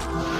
Bye.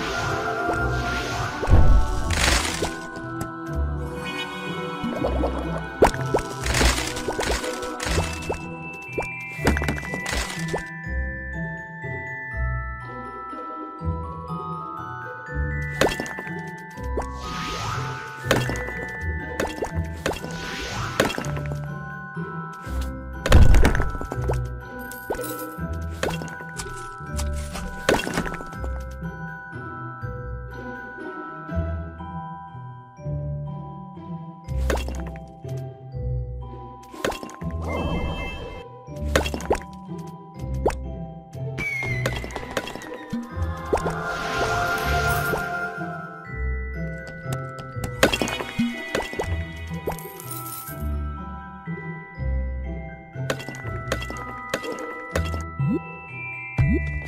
Bye.